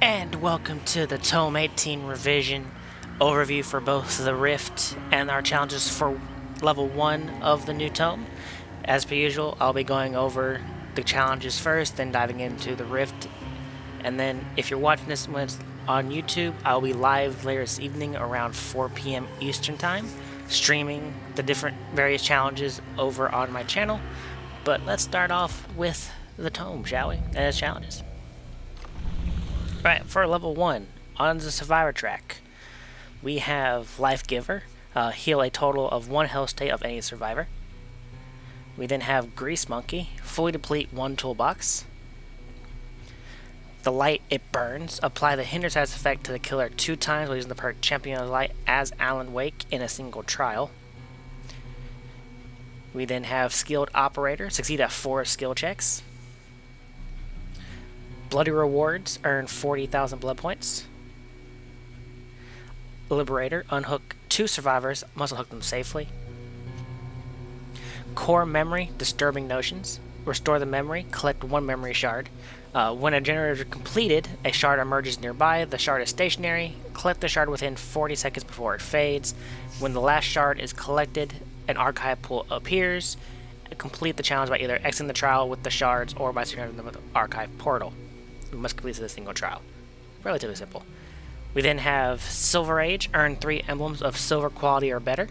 And welcome to the Tome 18 revision overview for both the Rift and our challenges for level 1 of the new Tome. As per usual, I'll be going over the challenges first, then diving into the Rift. And then if you're watching this when it's on YouTube, I'll be live later this evening around 4 p.m. Eastern Time, streaming the different various challenges over on my channel. But let's start off with the Tome, shall we? And its challenges. Alright, for level 1, on the Survivor track, we have Life Giver, uh, heal a total of 1 health state of any survivor. We then have Grease Monkey, fully deplete 1 toolbox. The light it burns, apply the hinder status effect to the killer 2 times while using the perk Champion of Light as Alan Wake in a single trial. We then have Skilled Operator, succeed at 4 skill checks. Bloody Rewards earn 40,000 blood points. Liberator, unhook two survivors, must unhook them safely. Core Memory, Disturbing Notions. Restore the memory, collect one memory shard. Uh, when a generator is completed, a shard emerges nearby. The shard is stationary. Collect the shard within 40 seconds before it fades. When the last shard is collected, an archive portal appears. Complete the challenge by either exiting the trial with the shards or by surrendering them with the archive portal. We must complete this single trial. Relatively simple. We then have Silver Age, earn three emblems of silver quality or better.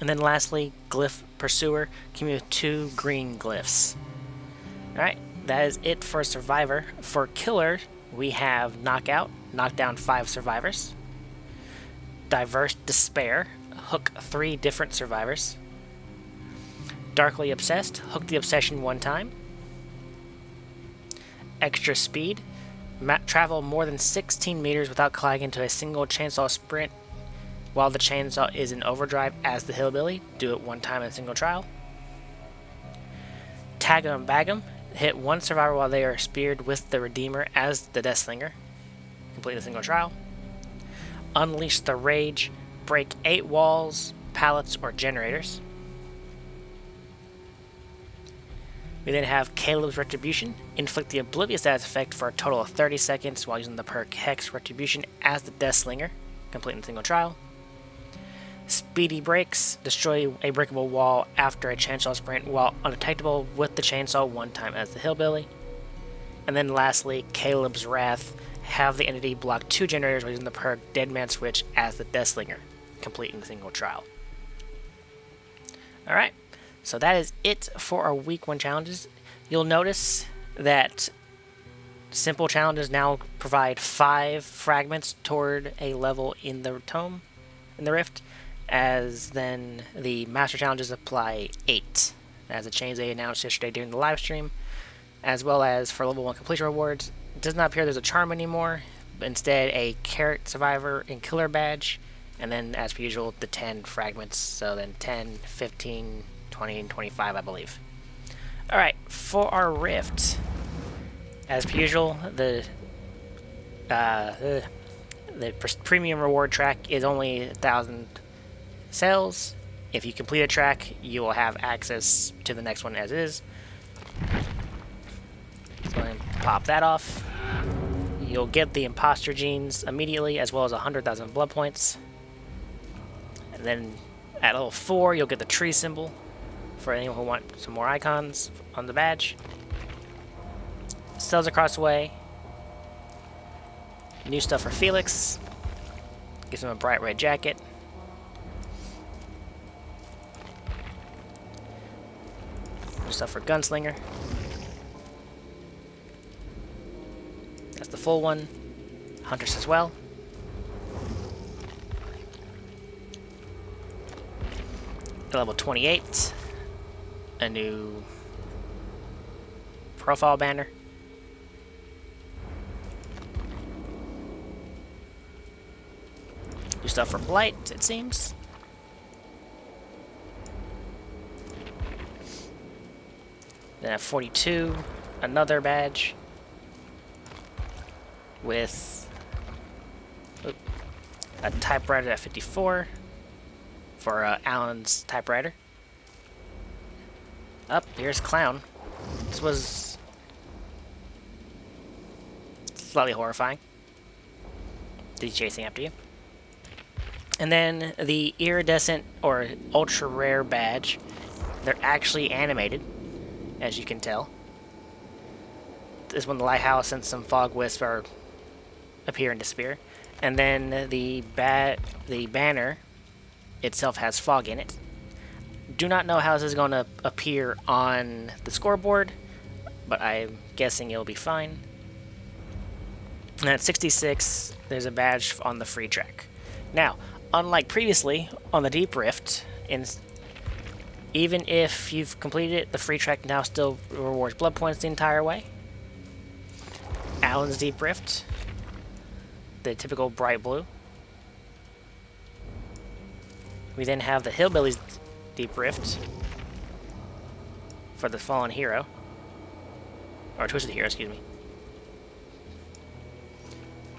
And then lastly, Glyph Pursuer, accumulate two green glyphs. Alright, that is it for Survivor. For Killer, we have Knockout, knock down five survivors. Diverse Despair, hook three different survivors. Darkly Obsessed, hook the obsession one time extra speed. travel more than 16 meters without colliding into a single chainsaw sprint while the chainsaw is in overdrive as the hillbilly. Do it one time in a single trial. Tag Tag 'em and bag 'em. Hit one survivor while they are speared with the Redeemer as the Deathslinger. Complete a single trial. Unleash the Rage. Break eight walls, pallets, or generators. We then have Caleb's Retribution. Inflict the Oblivious status effect for a total of 30 seconds while using the perk Hex Retribution as the Death Slinger, completing a single trial. Speedy Breaks. Destroy a breakable wall after a chainsaw sprint while undetectable with the chainsaw one time as the Hillbilly. And then lastly, Caleb's Wrath. Have the entity block two generators while using the perk Dead Man Switch as the Death Slinger, completing single trial. Alright, so that is it for our week one challenges. You'll notice that simple challenges now provide five fragments toward a level in the tome, in the rift, as then the master challenges apply eight, as a change they announced yesterday during the live stream, as well as for level one completion rewards. It does not appear there's a charm anymore, but instead a carrot survivor and killer badge, and then as per usual the 10 fragments, so then 10, 15, 20 and 25, I believe. Alright, for our Rift, as per usual, the, uh, the premium reward track is only 1,000 cells. If you complete a track, you will have access to the next one as is. Ahead and pop that off. You'll get the imposter genes immediately, as well as 100,000 blood points. And then at level 4, you'll get the tree symbol, for anyone who wants some more icons on the badge. Cells across the way. New stuff for Felix. Gives him a bright red jacket. New stuff for Gunslinger. That's the full one. Hunters as well. Level 28 a new profile banner. Do stuff for Blight, it seems. Then at 42, another badge with a typewriter at 54 for uh, Alan's typewriter. Up, oh, here's Clown. This was slightly horrifying. He's chasing after you. And then the iridescent or ultra rare badge. They're actually animated, as you can tell. This one, the lighthouse and some fog wisps are appear and disappear. And then the bat, the banner itself has fog in it. Do not know how this is going to appear on the scoreboard, but I'm guessing it'll be fine. And at 66, there's a badge on the free track. Now, unlike previously on the Deep Rift, in, even if you've completed it, the free track now still rewards blood points the entire way. Alan's Deep Rift, the typical bright blue. We then have the Hillbillies Deep Rift for the Fallen Hero. Or Twisted Hero, excuse me.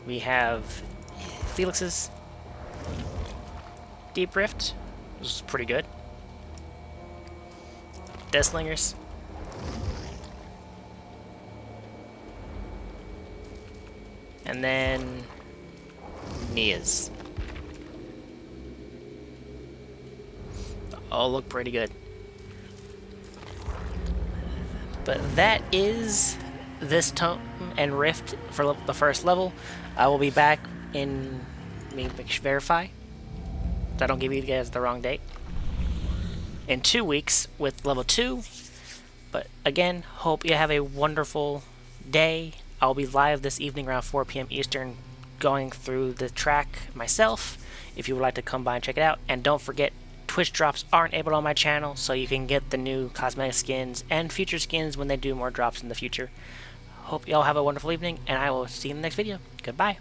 We have Felix's Deep Rift, which is pretty good. Deathslingers. And then Mia's. All look pretty good. But that is this tome and rift for the first level. I will be back in let me verify that I don't give you guys the wrong date in two weeks with level two. But again, hope you have a wonderful day. I'll be live this evening around 4 p.m. Eastern going through the track myself if you would like to come by and check it out. And don't forget, Twitch drops aren't able on my channel, so you can get the new cosmetic skins and future skins when they do more drops in the future. Hope y'all have a wonderful evening, and I will see you in the next video. Goodbye.